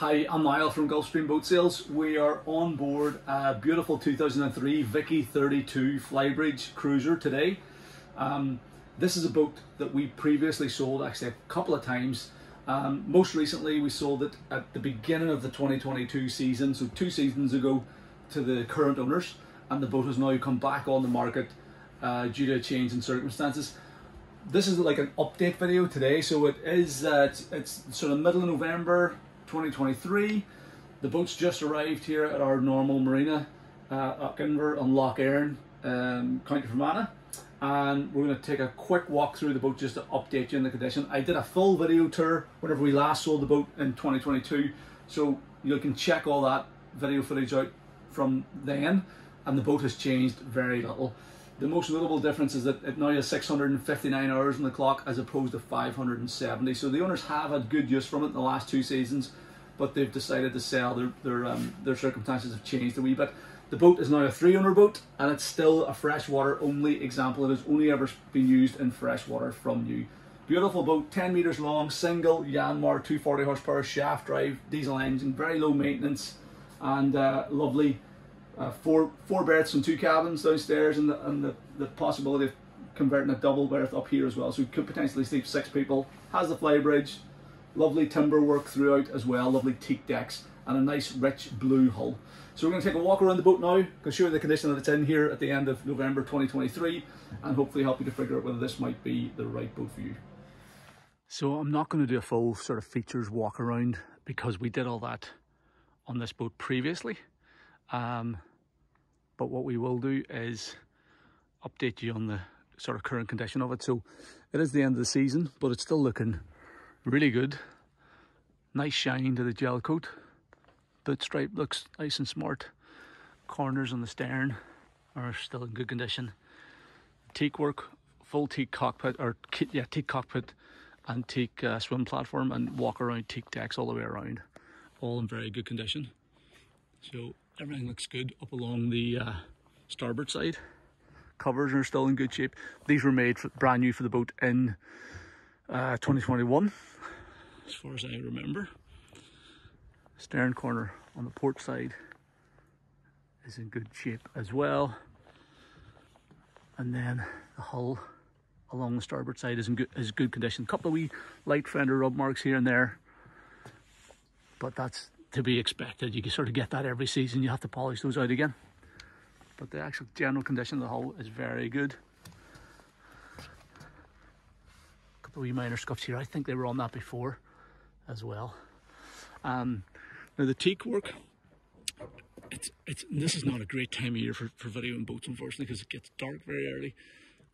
Hi, I'm Niall from Gulfstream Boat Sales. We are on board a beautiful 2003 Viki 32 Flybridge cruiser today. Um, this is a boat that we previously sold actually a couple of times. Um, most recently, we sold it at the beginning of the 2022 season, so two seasons ago, to the current owners, and the boat has now come back on the market uh, due to a change in circumstances. This is like an update video today, so it is uh, it's, it's sort of middle of November, 2023. The boat's just arrived here at our normal marina, uh, Inver on Loch Erne, um, County Fermanagh. And we're going to take a quick walk through the boat just to update you on the condition. I did a full video tour whenever we last sold the boat in 2022. So you can check all that video footage out from then. And the boat has changed very little. The most notable difference is that it now has 659 hours on the clock as opposed to 570. So the owners have had good use from it in the last two seasons, but they've decided to sell. Their their um, their circumstances have changed a wee bit. The boat is now a three-owner boat, and it's still a freshwater only example. It has only ever been used in freshwater from new. Beautiful boat, 10 meters long, single Yanmar 240 horsepower shaft drive, diesel engine, very low maintenance, and uh, lovely uh, four four berths and two cabins downstairs, and the, and the, the possibility of converting a double berth up here as well. So we could potentially sleep six people. Has the flybridge, lovely timber work throughout as well, lovely teak decks, and a nice rich blue hull. So we're going to take a walk around the boat now, to show you the condition that it's in here at the end of November 2023, and hopefully help you to figure out whether this might be the right boat for you. So I'm not going to do a full sort of features walk around because we did all that on this boat previously. Um, but what we will do is update you on the sort of current condition of it. So it is the end of the season, but it's still looking really good. Nice shine to the gel coat. Boot stripe looks nice and smart. Corners on the stern are still in good condition. Teak work, full teak cockpit, or yeah, teak cockpit and teak uh, swim platform and walk around teak decks all the way around. All in very good condition. So everything looks good up along the uh, starboard side. Covers are still in good shape. These were made for, brand new for the boat in uh, 2021, as far as I remember. Stern corner on the port side is in good shape as well. And then the hull along the starboard side is in good, is good condition. A couple of wee light fender rub marks here and there, but that's to be expected. You can sort of get that every season. You have to polish those out again. But the actual general condition of the hull is very good. A couple of wee minor scuffs here. I think they were on that before as well. Um, now the teak work, it's, it's, this is not a great time of year for, for videoing boats unfortunately because it gets dark very early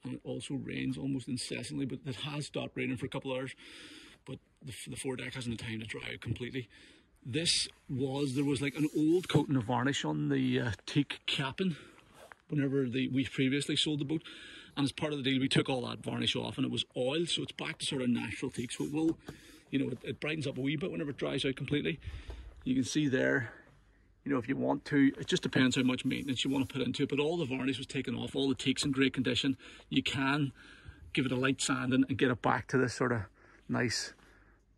and it also rains almost incessantly but it has stopped raining for a couple of hours but the, the foredeck hasn't had time to dry out completely this was, there was like an old coating of varnish on the uh, teak capping whenever the, we previously sold the boat. And as part of the deal, we took all that varnish off and it was oil, so it's back to sort of natural teak. So it will, you know, it, it brightens up a wee bit whenever it dries out completely. You can see there, you know, if you want to, it just depends how much maintenance you want to put into it. But all the varnish was taken off, all the teak's in great condition. You can give it a light sanding and get it back to this sort of nice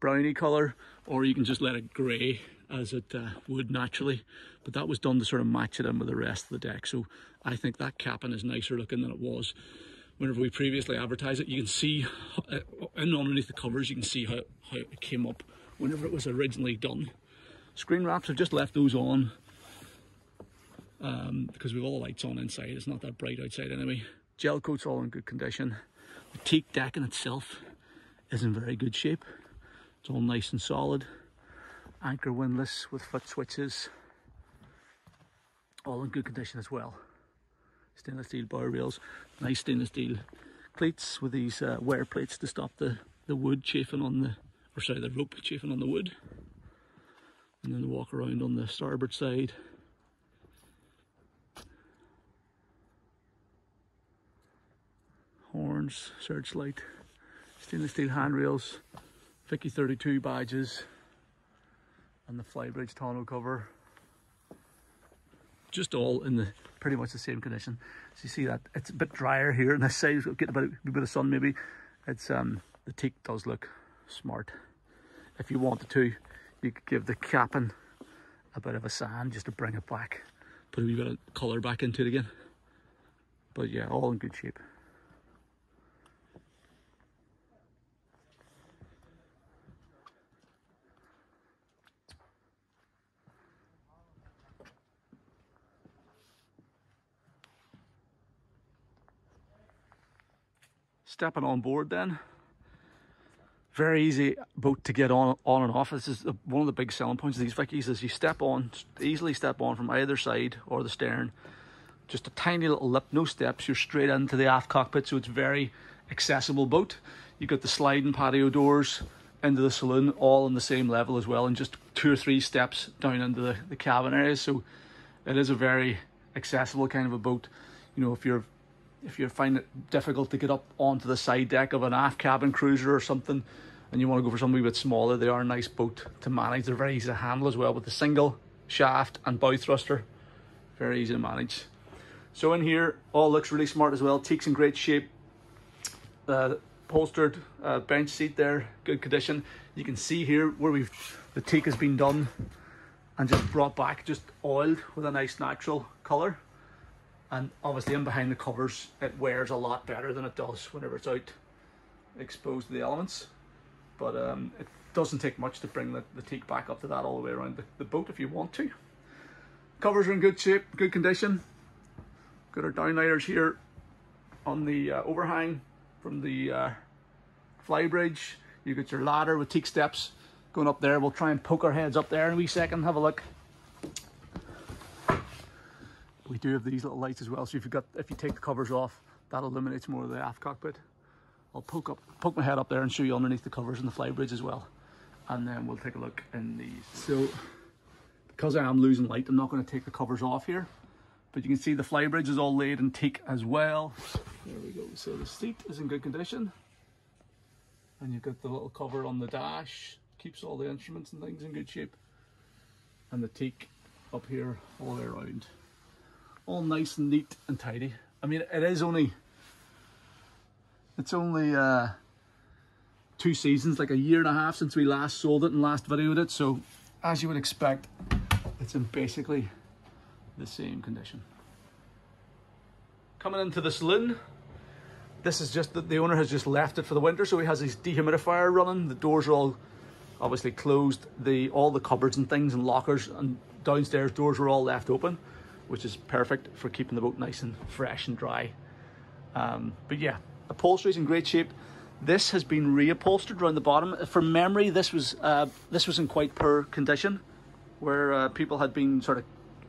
browny colour or you can just let it grey as it uh, would naturally. But that was done to sort of match it in with the rest of the deck. So I think that capping is nicer looking than it was whenever we previously advertised it. You can see uh, underneath the covers you can see how, how it came up whenever it was originally done. Screen wraps I've just left those on um, because we've all the lights on inside. It's not that bright outside anyway. Gel coat's all in good condition. The teak deck in itself is in very good shape it's all nice and solid. Anchor windlass with foot switches. All in good condition as well. Stainless steel bar rails. Nice stainless steel cleats with these uh, wear plates to stop the, the wood chafing on the, or sorry, the rope chafing on the wood. And then walk around on the starboard side. Horns, searchlight, stainless steel handrails, Viki 32 badges and the Flybridge tonneau cover. Just all in the pretty much the same condition. So you see that it's a bit drier here on this side, getting a bit, a bit of sun maybe. It's um the teak does look smart. If you wanted to, you you could give the capping a bit of a sand just to bring it back, put a wee bit of colour back into it again. But yeah, all in good shape. Stepping on board then. Very easy boat to get on on and off. This is one of the big selling points of these Vikis is you step on, easily step on from either side or the stern. Just a tiny little lip, no steps, you're straight into the aft cockpit, so it's very accessible boat. You've got the sliding patio doors into the saloon all on the same level as well and just two or three steps down into the, the cabin area. So it is a very accessible kind of a boat. You know, if you're if you find it difficult to get up onto the side deck of an aft cabin cruiser or something and you want to go for something a bit smaller, they are a nice boat to manage. They're very easy to handle as well with the single shaft and bow thruster. Very easy to manage. So in here, all looks really smart as well. Teak's in great shape. Uh, upholstered uh, bench seat there, good condition. You can see here where we've the teak has been done and just brought back, just oiled with a nice natural colour and obviously in behind the covers. It wears a lot better than it does whenever it's out exposed to the elements. But um, it doesn't take much to bring the, the teak back up to that all the way around the, the boat if you want to. Covers are in good shape good condition. Got our downlighters here on the uh, overhang from the uh, flybridge you got your ladder with teak steps going up there. We'll try and poke our heads up there in a wee second. Have a look we do have these little lights as well so if you got if you take the covers off that illuminates more of the aft cockpit. I'll poke up poke my head up there and show you underneath the covers and the flybridge as well and then we'll take a look in these. So because I am losing light I'm not going to take the covers off here but you can see the flybridge is all laid in teak as well. There we go. So the seat is in good condition and you've got the little cover on the dash keeps all the instruments and things in good shape and the teak up here all the way around all nice and neat and tidy. I mean, it is only, it's only uh, two seasons, like a year and a half since we last sold it and last videoed it. So as you would expect, it's in basically the same condition. Coming into the saloon, this is just that the owner has just left it for the winter. So he has his dehumidifier running. The doors are all obviously closed. The All the cupboards and things and lockers and downstairs doors are all left open which is perfect for keeping the boat nice and fresh and dry. Um, but yeah, upholstery is in great shape. This has been reupholstered around the bottom. From memory, this was uh, this was in quite poor condition, where uh, people had been sort of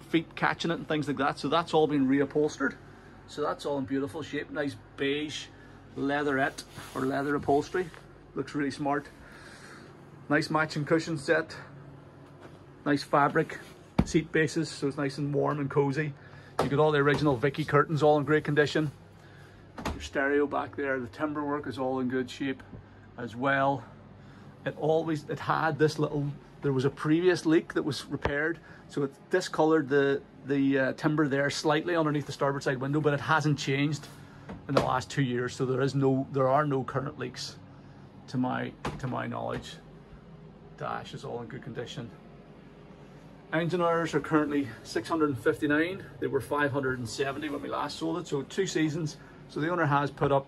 feet catching it and things like that. So that's all been reupholstered. So that's all in beautiful shape. Nice beige leatherette or leather upholstery. Looks really smart. Nice matching cushion set. Nice fabric seat bases, so it's nice and warm and cozy. You got all the original Viki curtains all in great condition. Your stereo back there, the timber work is all in good shape as well. It always, it had this little, there was a previous leak that was repaired, so it discolored the, the uh, timber there slightly underneath the starboard side window, but it hasn't changed in the last two years, so there is no, there are no current leaks to my, to my knowledge. Dash is all in good condition. Engine hours are currently 659. They were 570 when we last sold it, so two seasons. So the owner has put up,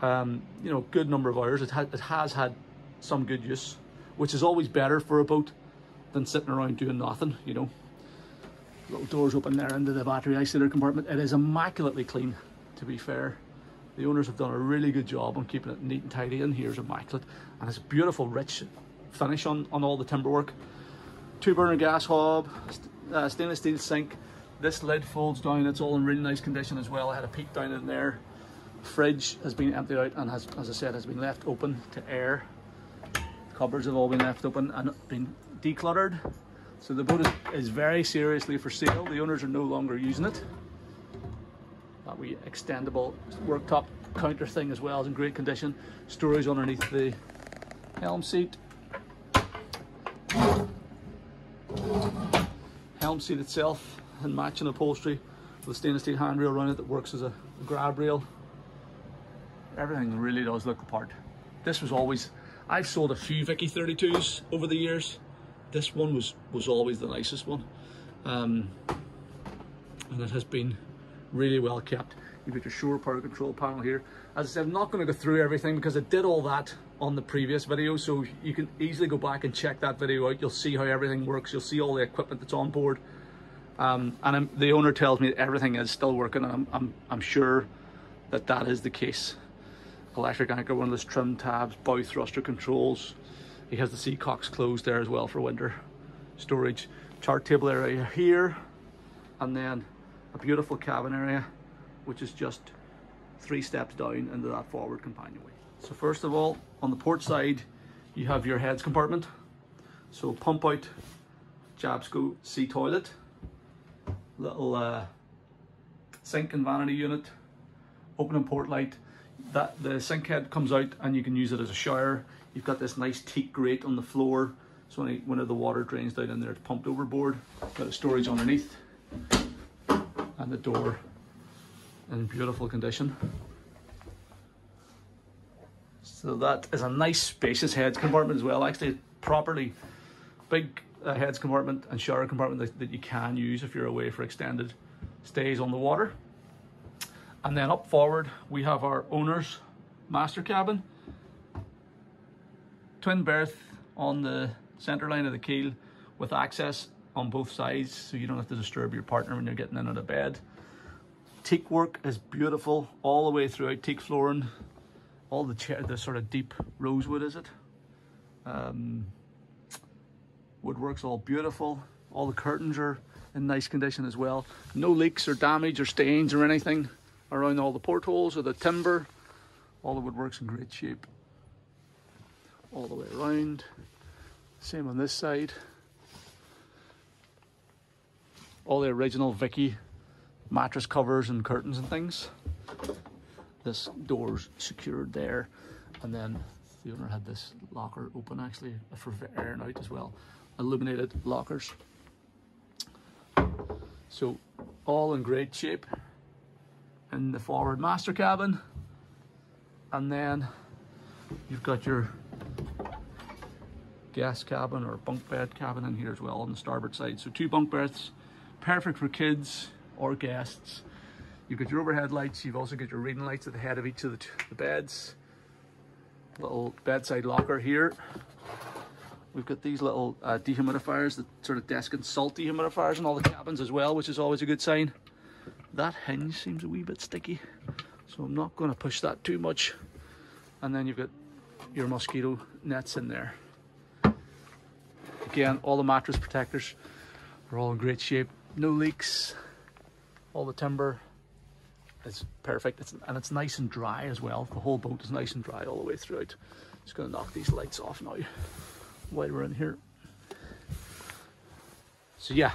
um, you know, good number of hours. It, ha it has had some good use, which is always better for a boat than sitting around doing nothing, you know. Little doors open there into the battery isolator compartment. It is immaculately clean, to be fair. The owners have done a really good job on keeping it neat and tidy, and here's immaculate. And it's a beautiful, rich finish on, on all the timber work two burner gas hob, uh, stainless steel sink. This lid folds down, it's all in really nice condition as well. I had a peek down in there. Fridge has been emptied out and has, as I said, has been left open to air. Cupboards have all been left open and been decluttered. So the boat is, is very seriously for sale. The owners are no longer using it. That wee extendable worktop counter thing as well is in great condition. Storage underneath the helm seat helm seat itself and matching upholstery with a stainless steel handrail around it that works as a grab rail. Everything really does look the part. This was always, I've sold a few Viki 32s over the years this one was was always the nicest one um, and it has been really well kept you've got your shore power control panel here as I said I'm not going to go through everything because I did all that on the previous video so you can easily go back and check that video out. You'll see how everything works. You'll see all the equipment that's on board. Um, and I'm, the owner tells me everything is still working and I'm, I'm, I'm sure that that is the case. Electric anchor one of those trim tabs bow thruster controls. He has the seacocks closed there as well for winter storage. Chart table area here, and then a beautiful cabin area, which is just three steps down into that forward companionway. So first of all, on the port side, you have your heads compartment. So pump out Jabsco sea toilet, little uh, sink and vanity unit, open and port light. That the sink head comes out and you can use it as a shower. You've got this nice teak grate on the floor. So when, when the water drains down in there, it's pumped overboard. Got a storage underneath. And the door in beautiful condition. So that is a nice spacious heads compartment as well. Actually, properly big uh, heads compartment and shower compartment that, that you can use if you're away for extended stays on the water. And then up forward, we have our owner's master cabin twin berth on the center line of the keel with access on both sides so you don't have to disturb your partner when you're getting in out of bed. Teak work is beautiful all the way throughout, teak flooring, all the chair, the sort of deep rosewood is it? Um, woodwork's all beautiful, all the curtains are in nice condition as well. No leaks or damage or stains or anything around all the portholes or the timber. All the woodwork's in great shape all the way around. Same on this side. All the original Viki mattress covers and curtains and things. This door's secured there. And then the owner had this locker open actually for air and out as well. Illuminated lockers. So all in great shape in the forward master cabin. And then you've got your guest cabin or bunk bed cabin in here as well on the starboard side. So two bunk berths, perfect for kids or guests. You've got your overhead lights, you've also got your reading lights at the head of each of the, the beds. Little bedside locker here. We've got these little uh, dehumidifiers, the sort of desiccant salt dehumidifiers in all the cabins as well, which is always a good sign. That hinge seems a wee bit sticky, so I'm not going to push that too much. And then you've got your mosquito nets in there. Again, all the mattress protectors are all in great shape. No leaks. All the timber is perfect. It's, and it's nice and dry as well. The whole boat is nice and dry all the way throughout. Just gonna knock these lights off now while we're in here. So yeah,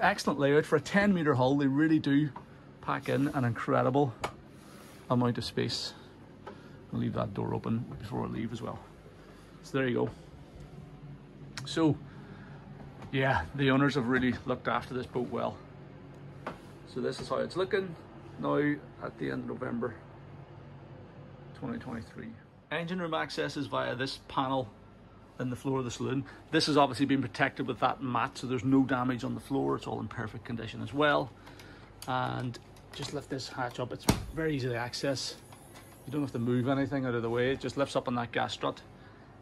excellent layout for a 10 meter hull. They really do pack in an incredible amount of space. I'll leave that door open before I leave as well. So there you go. So, yeah, the owners have really looked after this boat well. So this is how it's looking now at the end of November 2023. Engine room access is via this panel in the floor of the saloon. This has obviously been protected with that mat, so there's no damage on the floor. It's all in perfect condition as well. And just lift this hatch up. It's very easy to access. You don't have to move anything out of the way. It just lifts up on that gas strut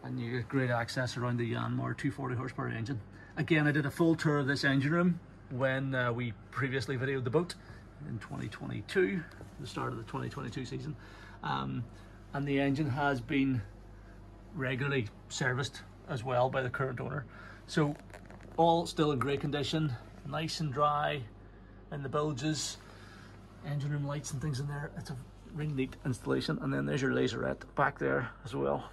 and you get great access around the Yanmar 240 horsepower engine. Again, I did a full tour of this engine room when uh, we previously videoed the boat in 2022, the start of the 2022 season. Um, and the engine has been regularly serviced as well by the current owner. So all still in great condition, nice and dry in the bilges, engine room lights and things in there. It's a really neat installation. And then there's your lazarette back there as well.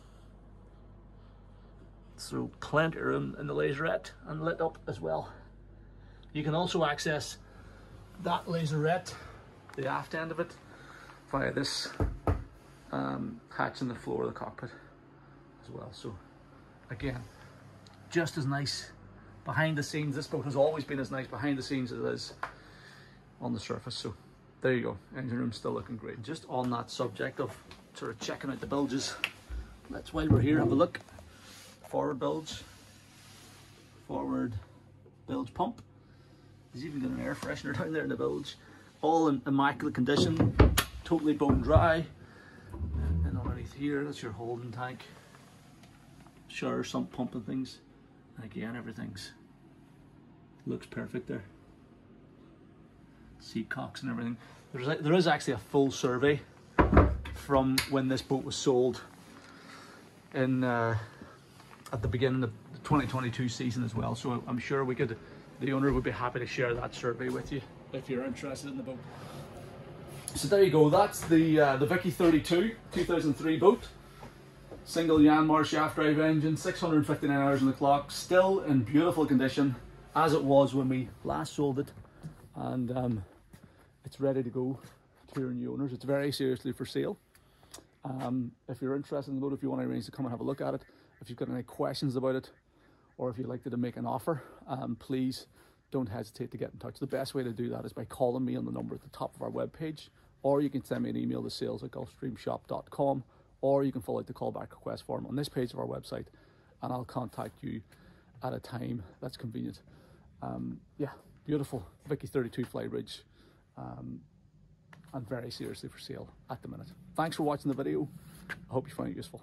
So plenty of room in the lazarette and lit up as well. You can also access that lazarette, the aft end of it, via this um, hatch in the floor of the cockpit as well. So again, just as nice behind the scenes. This boat has always been as nice behind the scenes as it is on the surface. So there you go, engine room still looking great. Just on that subject of sort of checking out the bilges, let's while we're here have a look forward bilge. forward bilge pump. There's even got an air freshener down there in the bilge. All in immaculate condition, totally bone dry. And underneath here, that's your holding tank. Shower, sump pump and things. And again, everything's looks perfect there. Sea cocks and everything. There's a, there is actually a full survey from when this boat was sold in uh, at the beginning of the 2022 season as well. So I'm sure we could, the owner would be happy to share that survey with you if you're interested in the boat. So there you go. That's the uh, the Viki 32 2003 boat. Single Yanmar shaft drive engine, 659 hours on the clock, still in beautiful condition as it was when we last sold it, and um, it's ready to go to your new owners. It's very seriously for sale. Um, if you're interested in the boat, if you want to arrange to come and have a look at it, if you've got any questions about it, or if you'd like to make an offer, um, please don't hesitate to get in touch. The best way to do that is by calling me on the number at the top of our webpage, or you can send me an email to sales at gulfstreamshop.com, or you can fill out the callback request form on this page of our website, and I'll contact you at a time that's convenient. Um, yeah, beautiful Viki 32 Flybridge. Um, and very seriously for sale at the minute. Thanks for watching the video. I hope you find it useful.